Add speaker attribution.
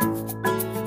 Speaker 1: Música